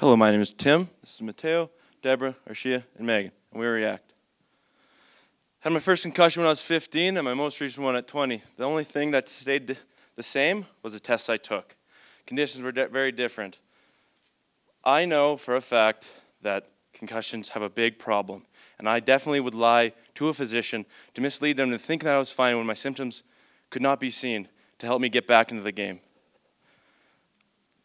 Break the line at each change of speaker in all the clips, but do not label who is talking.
Hello, my name is Tim. This is Mateo, Deborah, Arshia, and Megan, and we React. Had my first concussion when I was 15 and my most recent one at 20. The only thing that stayed the same was the test I took. Conditions were very different. I know for a fact that concussions have a big problem, and I definitely would lie to a physician to mislead them to think that I was fine when my symptoms could not be seen to help me get back into the game.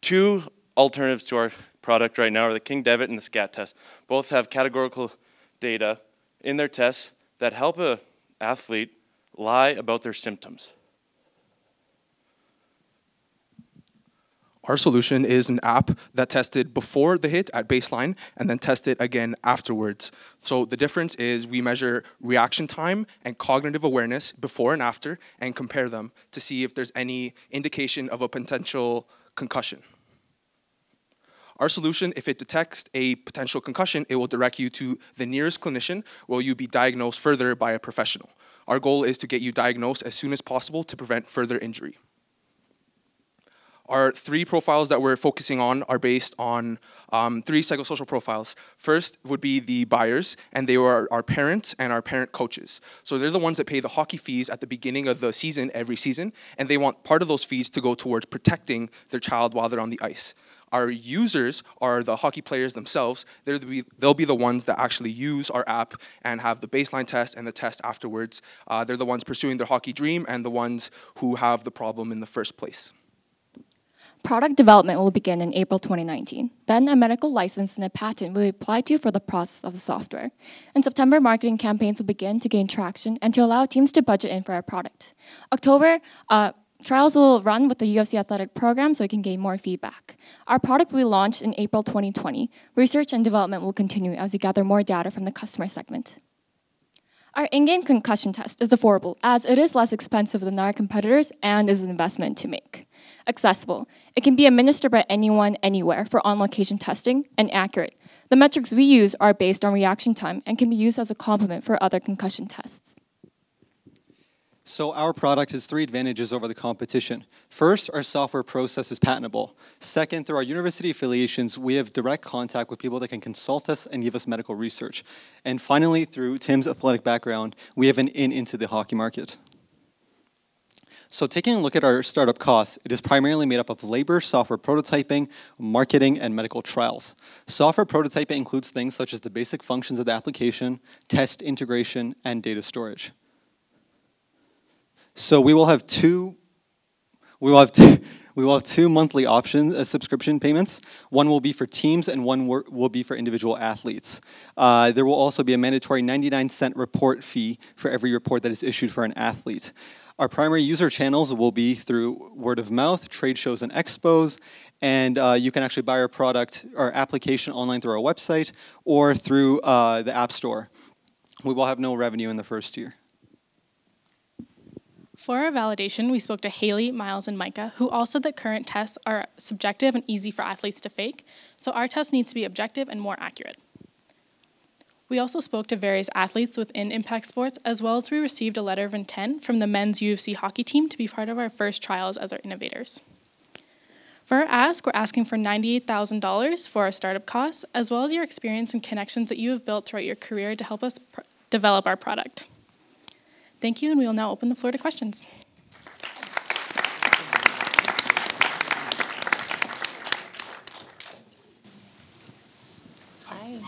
Two alternatives to our product right now are the King-Devick and the SCAT test. Both have categorical data in their tests that help a athlete lie about their symptoms.
Our solution is an app that tested before the hit at baseline and then tested again afterwards. So the difference is we measure reaction time and cognitive awareness before and after and compare them to see if there's any indication of a potential concussion. Our solution, if it detects a potential concussion, it will direct you to the nearest clinician where you'll be diagnosed further by a professional. Our goal is to get you diagnosed as soon as possible to prevent further injury. Our three profiles that we're focusing on are based on um, three psychosocial profiles. First would be the buyers, and they are our parents and our parent coaches. So they're the ones that pay the hockey fees at the beginning of the season every season, and they want part of those fees to go towards protecting their child while they're on the ice. Our users are the hockey players themselves. They're the, they'll be the ones that actually use our app and have the baseline test and the test afterwards. Uh, they're the ones pursuing their hockey dream and the ones who have the problem in the first place.
Product development will begin in April 2019. Then a medical license and a patent will be applied to for the process of the software. In September, marketing campaigns will begin to gain traction and to allow teams to budget in for our product. October, uh, trials will run with the UFC athletic program so we can gain more feedback. Our product will be launched in April 2020. Research and development will continue as we gather more data from the customer segment. Our in-game concussion test is affordable as it is less expensive than our competitors and is an investment to make. Accessible. It can be administered by anyone, anywhere for on-location testing and accurate. The metrics we use are based on reaction time and can be used as a complement for other concussion tests.
So our product has three advantages over the competition. First, our software process is patentable. Second, through our university affiliations, we have direct contact with people that can consult us and give us medical research. And finally, through Tim's athletic background, we have an in into the hockey market. So taking a look at our startup costs, it is primarily made up of labor, software prototyping, marketing, and medical trials. Software prototyping includes things such as the basic functions of the application, test integration, and data storage. So we will have two, we will have two, we will have two monthly options, uh, subscription payments. One will be for teams and one will be for individual athletes. Uh, there will also be a mandatory 99 cent report fee for every report that is issued for an athlete. Our primary user channels will be through word of mouth, trade shows and expos, and uh, you can actually buy our product or application online through our website or through uh, the App Store. We will have no revenue in the first year.
For our validation, we spoke to Haley, Miles, and Micah, who all said that current tests are subjective and easy for athletes to fake, so our test needs to be objective and more accurate. We also spoke to various athletes within Impact Sports, as well as we received a letter of intent from the men's UFC hockey team to be part of our first trials as our innovators. For our ask, we're asking for $98,000 for our startup costs, as well as your experience and connections that you have built throughout your career to help us develop our product. Thank you, and we will now open the floor to questions.
Hi,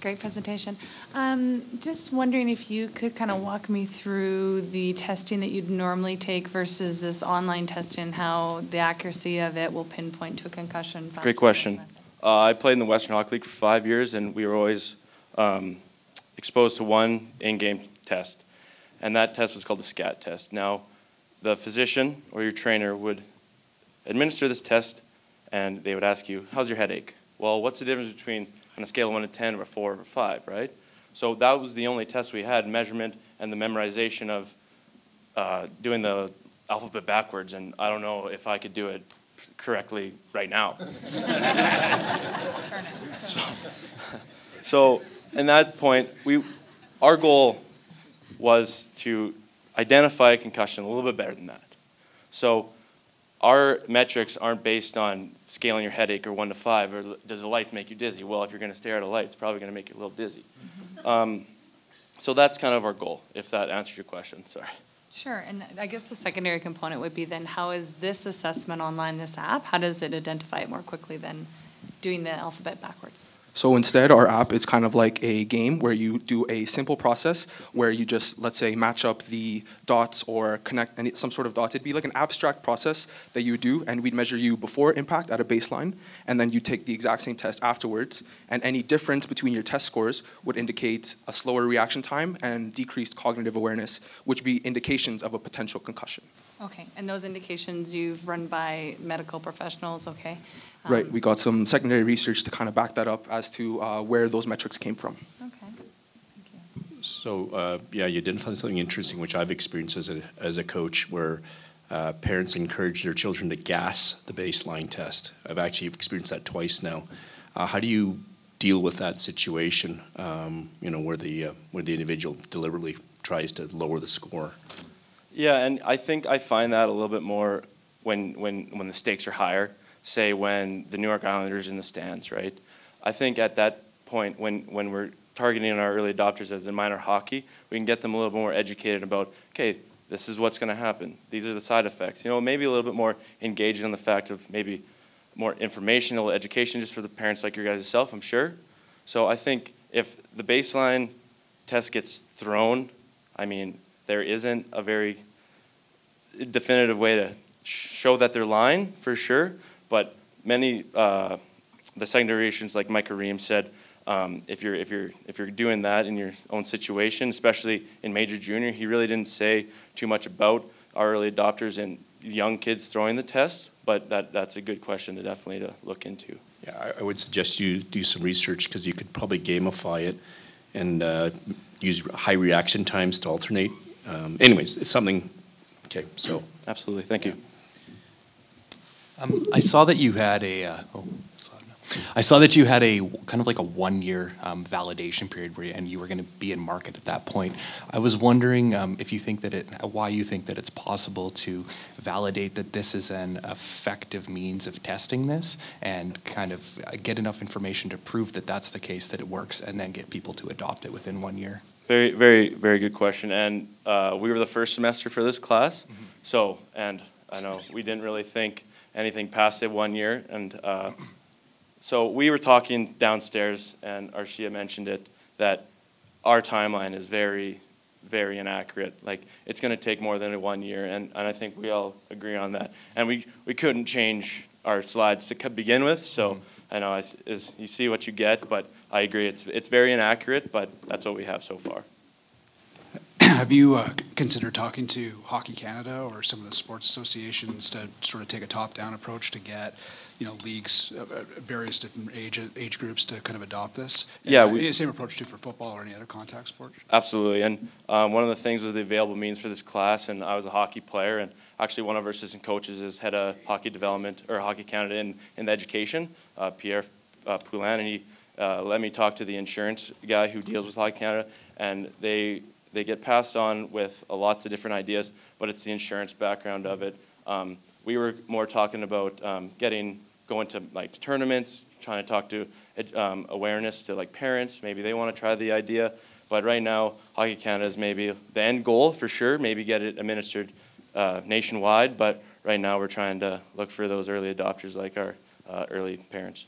great presentation. Um, just wondering if you could kind of walk me through the testing that you'd normally take versus this online testing, how the accuracy of it will pinpoint to a concussion.
Great question. Uh, I played in the Western Hockey League for five years, and we were always um, exposed to one in-game test and that test was called the SCAT test. Now, the physician or your trainer would administer this test, and they would ask you, how's your headache? Well, what's the difference between on a scale of 1 to 10 or 4 or 5, right? So that was the only test we had, measurement and the memorization of uh, doing the alphabet backwards, and I don't know if I could do it correctly right now. so, so, in that point, we, our goal was to identify a concussion a little bit better than that. So our metrics aren't based on scaling your headache or one to five, or does the lights make you dizzy? Well, if you're gonna stare at a light, it's probably gonna make you a little dizzy. Um, so that's kind of our goal, if that answers your question, sorry.
Sure, and I guess the secondary component would be then how is this assessment online, this app, how does it identify it more quickly than doing the alphabet backwards?
So instead, our app is kind of like a game where you do a simple process where you just, let's say, match up the dots or connect any, some sort of dots. It'd be like an abstract process that you do, and we'd measure you before impact at a baseline, and then you take the exact same test afterwards. And any difference between your test scores would indicate a slower reaction time and decreased cognitive awareness, which would be indications of a potential concussion.
Okay, and those indications you've run by medical professionals, okay?
Right,
Um,
we got some secondary research to kind of back that up as to uh, where those metrics came from.
Okay, thank you.
So, uh, yeah, you identified something interesting, which I've experienced as a, as a coach, where uh, parents encourage their children to gas the baseline test. I've actually experienced that twice now. Uh, how do you deal with that situation, um, you know, where the, uh, where the individual deliberately tries to lower the score?
Yeah, and I think I find that a little bit more when, when, when the stakes are higher, say when the New York Islanders in the stands, right? I think at that point, when, when we're targeting our early adopters as in minor hockey, we can get them a little bit more educated about, okay, this is what's going to happen. These are the side effects. You know, maybe a little bit more engaged on the fact of maybe more informational education just for the parents like your guys' self, I'm sure. So I think if the baseline test gets thrown, I mean, there isn't a very definitive way to show that they're lying for sure. But many uh, the secondary like Mike Kareem said, um, if you're if you're if you're doing that in your own situation, especially in major junior, he really didn't say too much about our early adopters and young kids throwing the test. But that that's a good question to definitely to look into.
Yeah, I, I would suggest you do some research because you could probably gamify it and uh, use high reaction times to alternate. Um, anyways, it's something. Okay, so
Absolutely, thank you.
Um, I saw that you had a, uh, oh. I saw that you had a kind of like a one-year um, validation period where, you, and you were going to be in market at that point. I was wondering um, if you think that it, why you think that it's possible to validate that this is an effective means of testing this, and kind of uh, get enough information to prove that that's the case, that it works, and then get people to adopt it within one year.
Very, very, very good question. And uh, we were the first semester for this class. So, and I know we didn't really think anything past it one year. And uh, so we were talking downstairs, and Arshia mentioned it, that our timeline is very, very inaccurate. Like, it's going to take more than a one year. And, and I think we all agree on that. And we, we couldn't change our slides to begin with. So I know it's, is, you see what you get, but I agree. It's, it's very inaccurate, but that's what we have so far.
Have you uh, considered talking to Hockey Canada or some of the sports associations to sort of take a top-down approach to get, you know, leagues, uh, uh, various different age age groups to kind of adopt this?
Yeah,
uh,
we-
same approach too for football or any other contact sports.
Absolutely, and um, one of the things with the available means for this class, and I was a hockey player, and actually one of our assistant coaches is head of hockey development or Hockey Canada in, in the education, uh, Pierre uh, Poulin, and he uh, let me talk to the insurance guy who deals with Hockey Canada, and they they get passed on with uh, lots of different ideas, but it's the insurance background of it. Um, we were more talking about um, getting going to like tournaments, trying to talk to um, awareness to like parents. Maybe they want to try the idea. But right now, Hockey Canada is maybe the end goal for sure. Maybe get it administered uh, nationwide. But right now, we're trying to look for those early adopters like our uh, early parents.